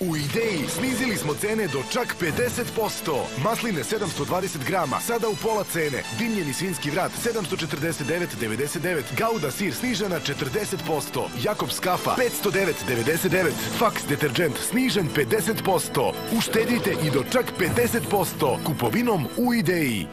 U Ideji snizili smo cene do čak 50%. Masline 720 grama, sada u pola cene. Dimljeni svinski vrat 749,99. Gauda sir snižena 40%. Jakobs kafa 509,99. Fax deterđent snižen 50%. Uštedite i do čak 50%. Kupovinom u Ideji.